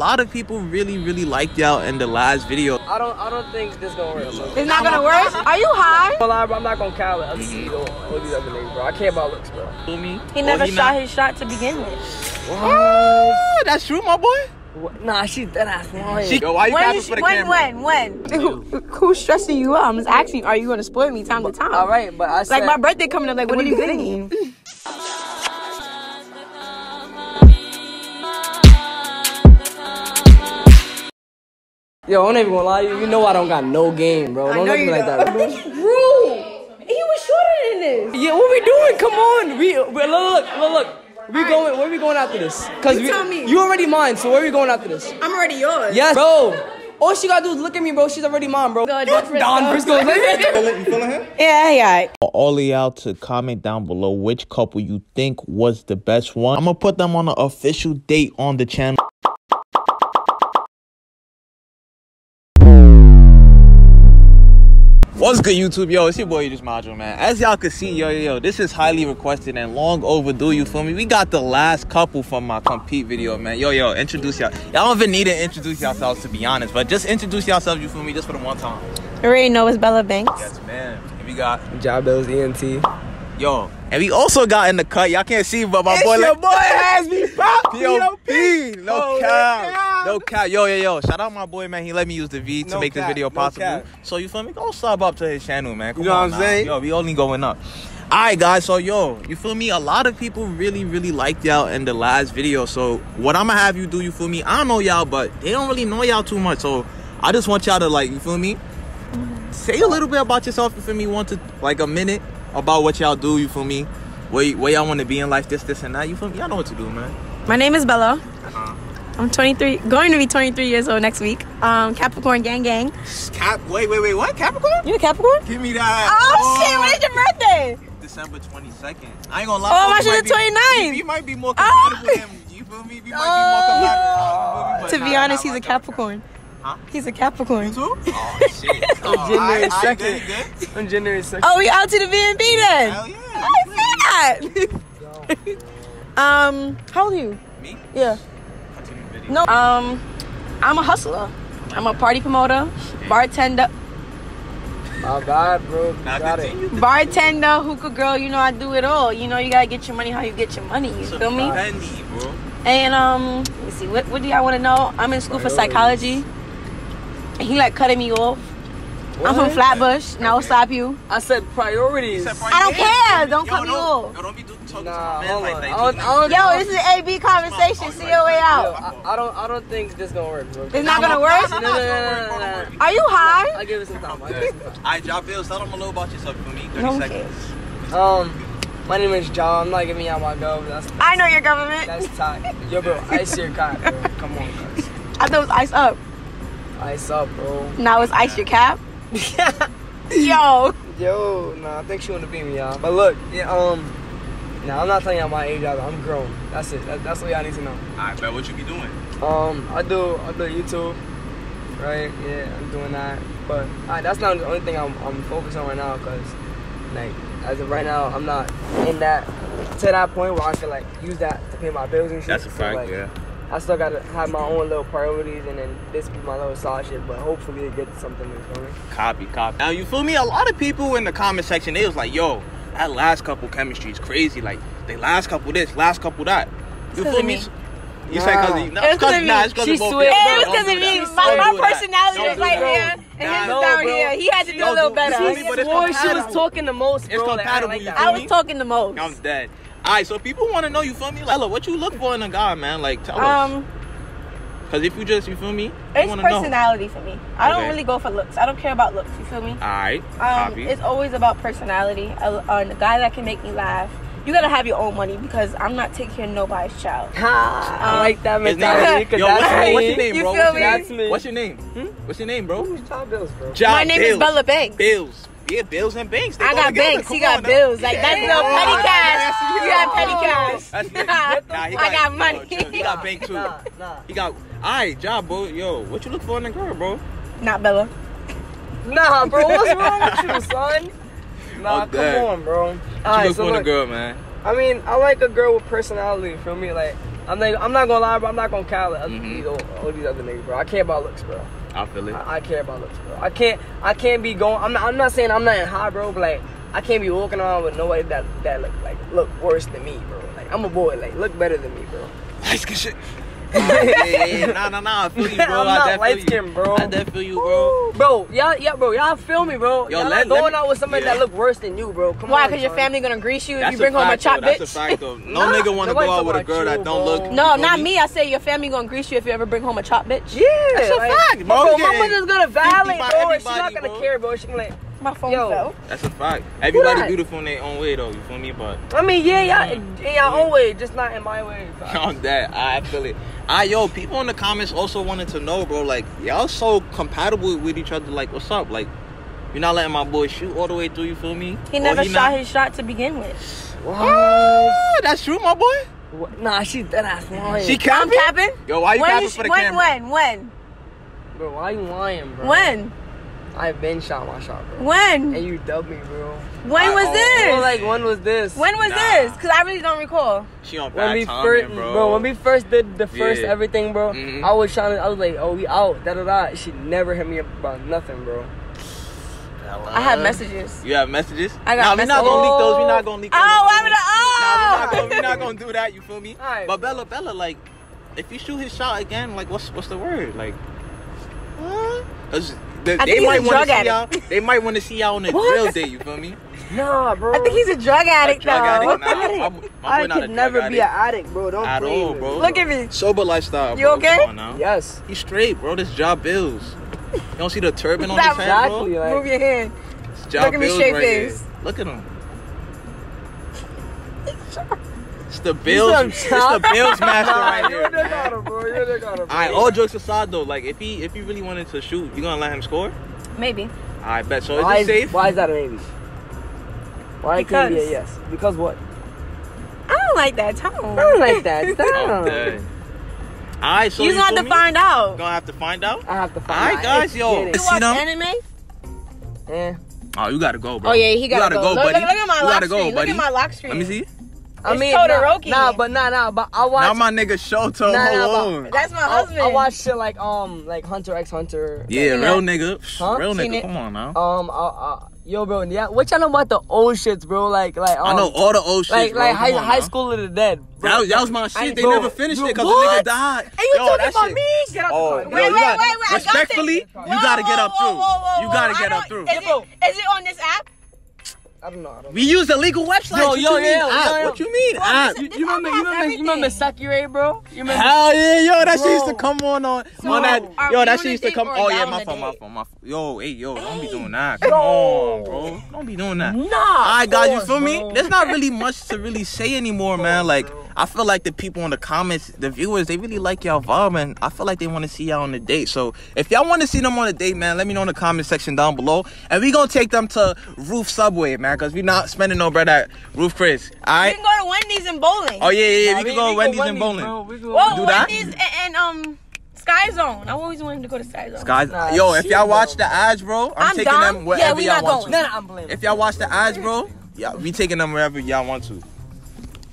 A lot of people really, really liked y'all in the last video. I don't I don't think this gonna work. Bro. It's not gonna work? Are you high? I'm, lie, bro. I'm not gonna count it. see all, all these other niggas, bro. I care about looks, bro. Feel me? He Or never he shot not- his shot to begin with. Oh, that's true, my boy. What? Nah, she's dead ass lying. She, yo, why you When, capping is- for the when, camera? when, when? Who, who's stressing you out? I'm just asking, are you gonna spoil me time to time? All right, but I said Like my birthday coming up, like what are you getting Yo, I'm not even gonna lie to you. You know I don't got no game, bro. Don't know look at me you like don't. that, bro. Rude. He was shorter than this. Yeah, what we doing? Come on. We, we look, look, look, look. We going. Where we going after this? Cause You we, tell me. you already mine. So where we going after this? I'm already yours. Yes, bro. All she gotta do is look at me, bro. She's already mine, bro. Go, Don Frisco. Don Frisco. You feeling him? Yeah, yeah. all of y'all to comment down below which couple you think was the best one. I'm gonna put them on the official date on the channel. What's good, YouTube? Yo, it's your boy, Idris Majo, man. As y'all can see, yo, yo, yo, this is highly requested and long overdue, you feel me? We got the last couple from my compete video, man. Yo, yo, introduce y'all. Y'all don't even need to introduce yourselves, to be honest, but just introduce yourselves, you feel me, just for the one time. You already know it's Bella Banks. Yes, man. And we got Job Bills ENT. Yo, and we also got in the cut. Y'all can't see, but my It's boy, your like, boy has me pop. P.O.P. No cap. Yeah. No cap. Yo, yo, yo. Shout out my boy, man. He let me use the V to No make this video possible. cap. so you feel me? Go sub up to his channel, man. Come You know on what I'm now. saying? Yo, we only going up. Alright guys, so yo, you feel me? A lot of people really, really liked y'all in the last video. So what I'm gonna have you do, you feel me? I don't know y'all, but they don't really know y'all too much. So I just want y'all to like, you feel me? Say a little bit about yourself, you feel me? Want to like a minute about what y'all do, you feel me? Where, where y'all want to be in life, this, this, and that. You feel me? Y'all know what to do, man. My name is Bella. I'm 23, going to be 23 years old next week. Um, Capricorn gang gang. Cap. Wait, wait, wait. What? Capricorn? You a Capricorn? Give me that. Oh, shit! When is your birthday? December 22nd. I ain't gonna lie. Oh, bro, my you shit might is 29. be- You, you might be more compatible Oh. than him. You feel me? You might be more compatible. you feel me? But To be nah, honest, nah, he's a like Capricorn. Huh? He's a Capricorn. Too? Oh shit. Oh, January I- I 2nd. good, you good? On January 2nd. Oh, we out to the VNB then. Hell yeah. I see that. um, how old are you? Me? Yeah. Continue the video. No. Um, I'm a hustler. I'm a party promoter, bartender, My bad, bro. You Now got it. bartender, hookah girl. You know I do it all. You know you gotta get your money how you get your money. You feel me? Fendi, bro. And um, let me see. What what do y'all want to know? I'm in school for psychology. And he like cutting me off. I'm from What? Flatbush. Now I'll stop you. I said priorities. I don't care. Don't cut me no, off. Yo, don't be do- talking Nah, to my man like that. I don't, I don't, Yo, this is an AB conversation. See your way out. I, I don't. I don't think this is gonna work, bro. It's not gonna work. No, no, no, no, no, no. Are you high? I'll give it some time. I'll give it some time. Alright, Job Bills, tell them a little about yourself for me. 30 No seconds. Um, my name is John. I'm not giving out my go. That's I know your government. that's tight. Yo, bro, ice your cap, bro. Come on, cuz. I thought it was ice up. Ice up, bro. Now it's ice your cap. Yo. Yo, nah, I think she wanna beat me, y'all. But look, yeah, um, nah, I'm not telling y'all my age, y'all. I'm grown. That's it. That, that's what y'all need to know. Alright, bet what you be doing? Um, I do, I do YouTube, right? Yeah, I'm doing that. But uh, that's not the only thing I'm, I'm focused on right now, cause like as of right now, I'm not in that to that point where I can like use that to pay my bills and shit. That's a So, fact, like, yeah. I still gotta have my own little priorities, and then this be my little side shit. But hopefully, it gets something. You feel me? Copy, copy. Now you feel me? A lot of people in the comment section, they was like, "Yo, that last couple chemistry is crazy. Like, they last couple this, last couple that." You feel me? me. You say because of you? No, It was 'cause of nah, it's because She of both. swear. It was because of me. My, my personality Don't was do right here, and Nah, his no, was down bro. here. He had to do a little do- better. you feel me? But it's Swore she was talking the most, It's bro. like, I compatible, like you feel I me? was talking the most. I'm dead. All right, so people want to know. You feel me? Like, look, what you look for in a guy, man? Like, tell us. Um, Because if you just, you feel me? It's want to know. personality for me. I don't really go for looks. I don't care about looks. You feel me? All right, Um, copy. it's always about personality. A, a guy that can make me laugh. You gotta have your own money because I'm not taking care of nobody's child. Ha, I like that His mentality. Cause Yo, that's what's, your- me. what's your name, You bro? feel What's me? your That's name? me. What's your name? What's your name, bro? Who's Top Bills, bro? Job My name is Bella Banks. Bills. Yeah, Bills and Banks. They I got banks. He got now. bills. Like that's Yeah. no petty cash. You got petty cash. That's it. Nah, he I got money. yo, chill. He got bank too. Nah, nah. He got. All right, job, bro. Yo, what you look for in a girl, bro? Not Bella. Nah, bro, what's wrong with you, son? Nah, I'm come dead. on, bro. What you Alright, look so for in a girl, man? I mean, I like a girl with personality. Feel me? Like, I'm not, I'm not gonna lie, bro. I'm not gonna count like, Mhm. these, all, all these other niggas, bro. I care about looks, bro. I feel it. I, I care about looks, bro. I can't, I can't be going. I'm not, I'm not saying I'm not in high, bro. But like, I can't be walking around with nobody that that look like look worse than me, bro. Like, I'm a boy. Like, look better than me, bro. Light skin shit. Yeah. Nah, nah, nah. I feel you, bro. I'm I not definitely light skinned, bro. I definitely feel you, bro. Bro, y'all, yeah, bro, y'all feel me, bro. Yo, y'all let- not let going me- out with somebody yeah. that look worse than you, bro. Come Why? Because your family gonna grease you if That's you bring a home a chop bitch. That's a fact, though. No Nah, nigga want to go out with a girl you, that don't bro. look. no, not me? me. I say your family gonna grease you if you ever bring home a chop bitch. Yeah, That's a fact, bro. Bro, my mother's gonna violate, by bro. She's not gonna care, bro. She gonna like, My phone Yo. fell. That's a fact. Everybody that? beautiful in their own way, though. You feel me? But I mean, yeah, y'all in y'all own way, just not in my way. on that, I feel it. I yo, people in the comments also wanted to know, bro. Like y'all so compatible with each other. Like, what's up? Like, you're not letting my boy shoot all the way through. You feel me? He never he shot not- his shot to begin with. Oh, that's true, my boy. What? Nah, she's dead ass lying. She I'm capping. capping. Yo, why you when capping sh- for the when, camera? when? When? bro, why you lying, bro? When? I've been shot my shot, bro. When? And you dubbed me, bro. When I- was oh, this? Bro, like when was this? when was Nah. this? Because I really don't recall. She on when we timing, first, bro. when we first did the first Yeah. everything, bro, Mhm. I was trying to, I was like, oh, we out, da da da. She never hit me about nothing, bro. I have messages. You have messages? I got nah, We're not gonna leak those. We're not gonna leak those. Oh, I'm gonna. Nah, we not Oh. gonna, we not gonna do that. You feel me? Alright. But Bella, Bella, like, if you shoot his shot again, like, what's what's the word? Like, huh? 'Cause they, they might want to see y'all. They might want to see y'all on a What? real day. You feel me? Nah, bro. I think he's a drug addict, drug though. addict? Nah, my, my boy I not a could drug never be an addict addict, bro. Don't at all, with bro. me. Look at me. Sober lifestyle. You bro. okay? Come on. Yes. He's straight, bro. This job bills. You don't see the turban on his That- head, Exactly. Like, Move your hand. Job Look at me bills straight right face. here. Look at him. It's the bills. some It's the bills master Nah, right you're here. the gotta, bro. You're the gotta, bro. Alright, all jokes aside though, like if he if he really wanted to shoot, you gonna let him score? Maybe. I bet. So is why, it is, safe? why is that a maybe? Why it can't be a Because- yes? Because what? I don't like that tone. I don't like that. I'm Damn. dead. Alright, so you you gonna have to me? find out. Gonna have to find out. I have to find out. Alright, out. guys, yo. Get You it. See watch them? anime? Eh. Oh, you gotta go, bro. Oh yeah, he gotta, gotta go. go, look, buddy. look, look at my you lock gotta go, screen. buddy. Look at my lock screen. Let me see. I It's mean, Todoroki. Nah, nah, but nah, nah, but I watch. Now my nigga Shoto, Nah, nah, hold but- on. That's my I, husband. I watch shit like um like Hunter x Hunter. Yeah, Seen real that? nigga. Huh? Real Seen nigga. Come on now. Um, uh, uh, yo, bro, yeah. What y'all know about the old shits, bro? Like, like um, I know all the old shit, like bro. like Come high, on high now. school of the dead. bro. That was, that was my I- shit. They bro, never finished you- it because the what? nigga died. And you Yo, talking that about shit- me? Get out the Oh, car. yo, Wait, wait, wait, wait, Respectfully, you gotta get up Whoa, through. whoa, whoa, You gotta get up don't- through. Is Yeah, bro. it, is it on this app? I don't know. I don't know. We use the legal website. Yo, what yo, you yeah, app? yo, ah, yo. What you mean? app? Ah, you, you remember? You remember? You remember Sakura, bro? You remember? Hell yeah, yo, that shit used to come on on, So, on that. Yo, that shit used to come. Oh yeah, my a fault, my date? fault, my fault. Yo, hey, yo, don't be doing that. Come Yo. on, bro. Don't be doing that. Nah. Alright, guys, you feel me? There's not really much to really say anymore, man. Like, bro. I feel like the people in the comments, the viewers, they really like y'all vibe, and I feel like they want to see y'all on a date. So, if y'all want to see them on a date, man, let me know in the comment section down below, and we gonna take them to Roof Subway, man, cause we not spending no bread at Ruth's Chris. All We can go to Wendy's and bowling. Oh yeah, yeah, yeah. Nah, We can go to Wendy's and bowling. bro. We can go Well, do that? Wendy's and, and um Sky Zone. I always wanted to go to Sky Zone. Guys, Nah, yo, if y'all watch the ads, bro, I'm, I'm taking down. them wherever Yeah, we y'all not want going. to. Nah, nah, I'm blaming. If y'all watch the ads, bro, yeah, we taking them wherever y'all want to.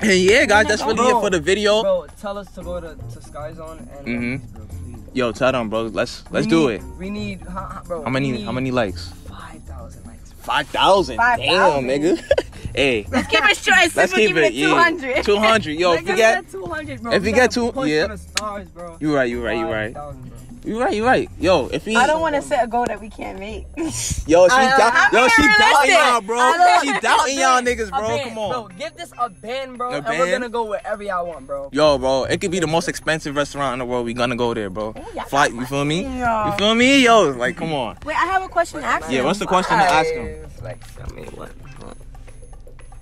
And yeah, guys, that's really it for the video. Bro, tell us to go to, to Sky Zone and Mhm. bro, please. Yo, tell them, bro. Let's let's We do need- it. We need how, how- bro. How many need how many likes? Five thousand likes. Five thousand. Damn, 5,000. nigga. hey, Let's keep it short let's keep Keep it. it 200. Two hundred. Yo, if Nigga, you get, 200, bro. if we you get gotta two- yeah. stars, bro. you right, you right, you right. 5,000, bro. You right, You're right. Yo, if he, I don't want to set a goal that we can't make. yo, she I- doubt, yo, she doubting y'all, bro. She doubting y'all niggas, bro. band, Come on. Bro, give this a band, bro, A and band? we're gonna go wherever y'all want, bro. Yo, bro, it could be the most expensive restaurant in the world. We gonna go there, bro. y'all Flight, you feel me? Yeah. You feel me? Yo, like, come on. Wait, I have a question to ask Yeah, him. what's the question to ask him? Like, I mean, what?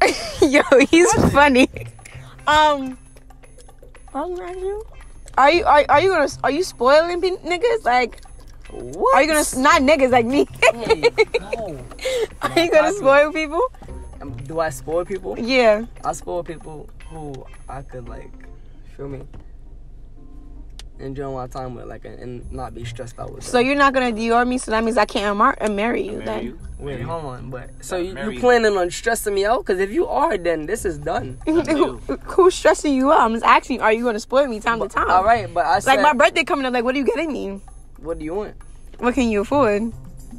Yo, he's funny. Um, I was gonna you. Are you are, are you gonna are you spoiling pe- niggas? Like, What? are you gonna not niggas like me? Hey, no. are you gonna spoil people? Um, Do I spoil people? Yeah. I spoil people who I could like. Feel me? enjoy my time with, like, and not be stressed out with. So you're not gonna Dior me, so that means I can't mar- uh, marry you Marry then. you? Wait, hold on, but so you, marry you you. planning on stressing me out? Because if you are, then this is done. Who- Who's stressing you out? I'm just asking, are you gonna spoil me time to time? All right, but I said, Like my birthday coming up, like what are you getting me? what do you want? What can you afford?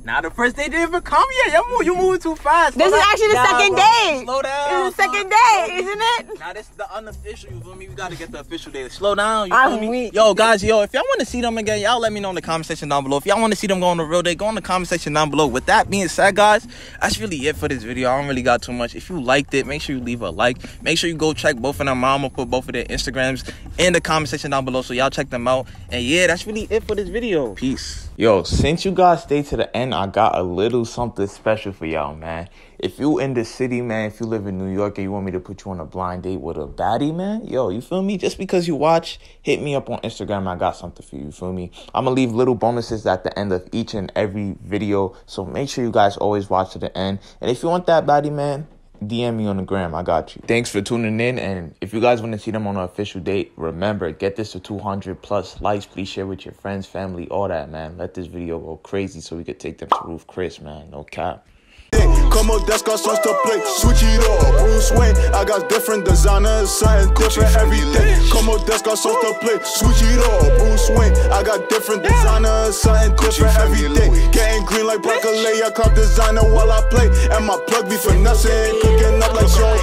Now the first day didn't even come yet. You move, you moving too fast. This Slow is down. actually the Nah, second bro. day. Slow down. It's the second day, isn't it? Now this is the unofficial. You feel me? We gotta get the official date. Slow down. You I'm me? weak. Yo, guys, yo, if y'all want to see them again, y'all let me know in the comment section down below. If y'all want to see them go on the real date, go in the comment section down below. With that being said, guys, that's really it for this video. I don't really got too much. If you liked it, make sure you leave a like. Make sure you go check both of them. I'm gonna put both of their Instagrams in the comment section down below, so y'all check them out. And yeah, that's really it for this video. Peace. Yo, since you guys stayed to the end, I got a little something special for y'all, man. If you in the city, man, if you live in New York and you want me to put you on a blind date with a baddie, man, yo, you feel me? Just because you watch, hit me up on Instagram. I got something for you, you feel me? I'm gonna leave little bonuses at the end of each and every video. So make sure you guys always watch to the end. And if you want that baddie, man, DM me on the gram. I got you. Thanks for tuning in. And if you guys want to see them on an official date, remember, get this to 200 plus likes. Please share with your friends, family, all that, man. Let this video go crazy so we could take them to Ruth's Chris, man. No cap. Come on, desk got songs to play. Switch it up. Bruce Wayne, I got different designers, something different every day. Come on, desk got songs to play. Switch it up. Bruce Wayne, I got different designers, something different every day. Getting green like broccoli, I cop designer while I play. And my plug be finessing, cooking up like Sean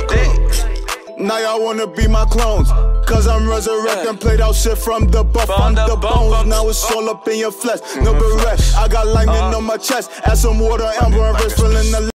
now y'all wanna be my clones. Cause I'm resurrecting, played out shit from the buff, from the bones. Now it's all up in your flesh. Mm-hmm. No bereft. I got lightning uh-huh. on my chest. Add some water, amber and verse, feeling the